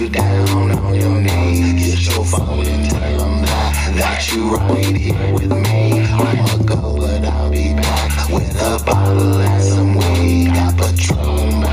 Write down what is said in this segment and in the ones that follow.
you down on your knees. Get your phone and tell them that, that you right here with me. I'ma go, but I'll be back with a bottle and some weed. Got Patron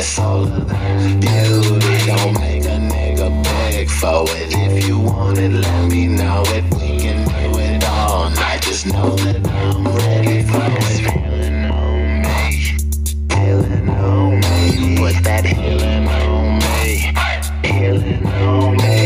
it's all of beauty. Don't make a nigga beg for it. If you want it, let me know it. We can do it all night. Just know that I'm ready for it. Feeling on me, feeling on me. Put that healing on me, healing on me.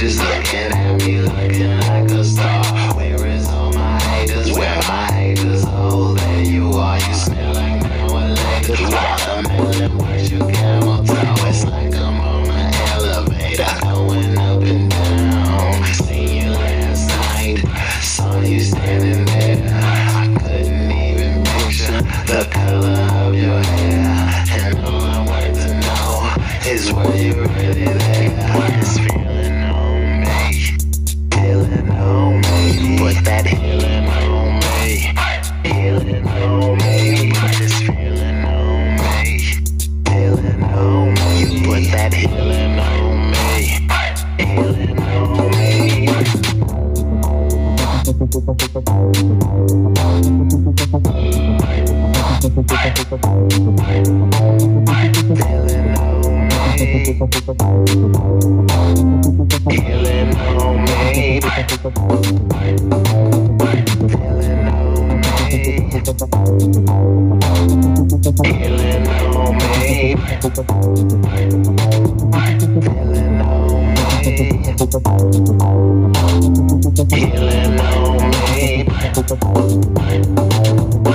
Pages, looking at me, looking like a star. Where is all my haters? Where my haters? Oh, there you are. You smell like Laters. Watermelon with your camel toe. It's like I'm on an elevator, going up and down. Seen you last night, saw you standing there. I couldn't even picture the color of your hair. And all I want to know is were you really there? This feeling Put that healing on me, healing on me. This feeling on me, feeling on me. You Put that healing on me, healing on me. Feeling on me, healing on me. Feeling on me, healing on me. Feeling on